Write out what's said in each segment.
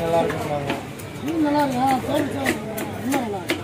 நல்லா இருக்குங்க நல்லா இருக்கா தோட்டம் இன்னும் நல்லா இருக்கும்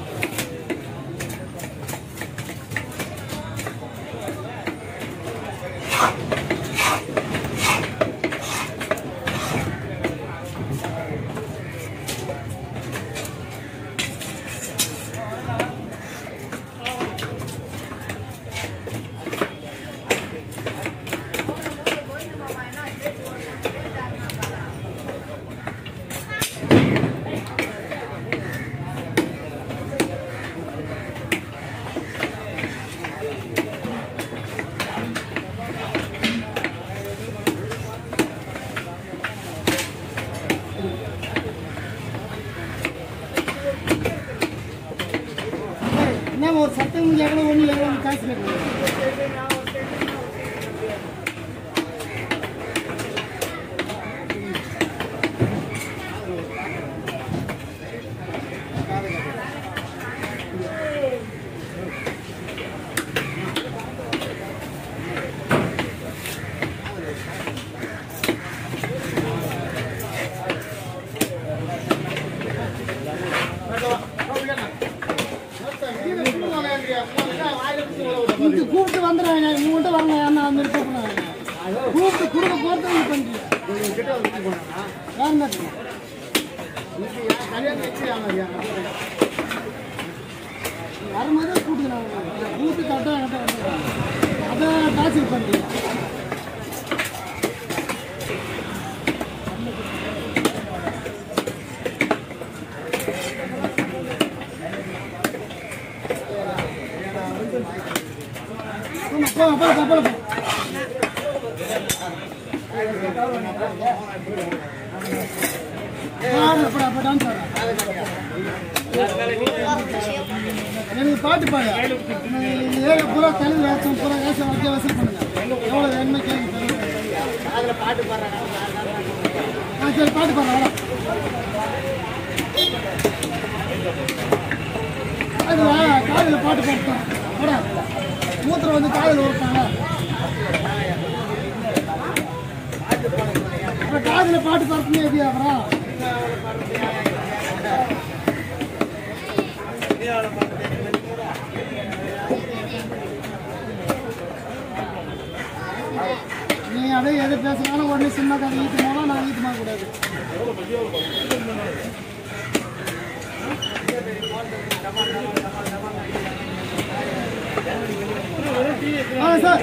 ஆ தோல் சார் இன்னும் நல்லா இங்க கூப்பிட்டு வந்துடுறாங்க இவங்கள்ட்ட வரல என்ன அந்த கூப்பிடுறாங்க கூப்பிட்டு கொடுக்க போகிறது இது பண்ணுறீங்க வேறு நட்டு வரும்போதே கூப்பிட்டு கூப்பிட்டு கரெக்டாக கரெக்டாக அதை டார்ச்சர் பண்ணுறீங்க எனக்கு பாட்டு பாடு ஏழு பூரா தெலுங்கு வேஷம் பூரா வேஷம் வச்சு வசூல் பண்ணுங்க எவ்வளோ வேணுமே கேளுங்க அதில் பாட்டு பாடுறாங்க ஆ சரி பாட்டு பாடுறேன் அதில் காலையில் பாட்டு பாட்டோம் போடா மூத்திரம் வந்து காலையில் ஒருத்தாங்க அப்புறம் காதில் பாட்டு பறக்குமே எது அப்புறம்? நீ அதே எது பேசுனாலும் உடனே சின்ன கதை ஈட்டு போனால் நான் ஈட்டு கூடாது. ஆ சார்